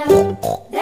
Dana,